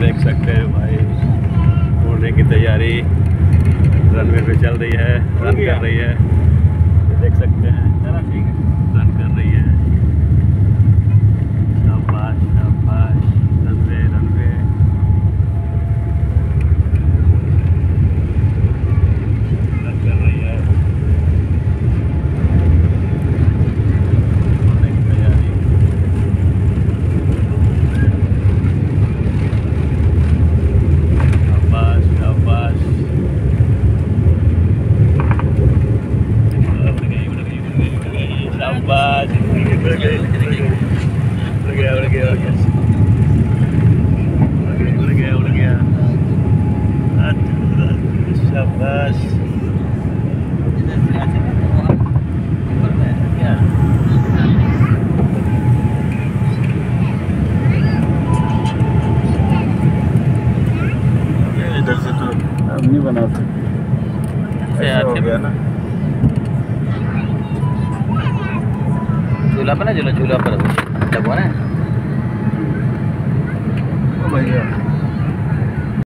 देख सकते हैं भाई। उड़ने की तैयारी। रनवे पे चल रही है, रन कर रही है। उड़ गई उड़ गई उड़ गई शाबाश उड़ गई उड़ गया उड़ गया उड़ गया उड़ गया उड़ गया अच्छा, शाबाश इधर से तो हम नहीं बना सकते ऐसा हो गया ना jualan aja lah jualan apa? Jagoan.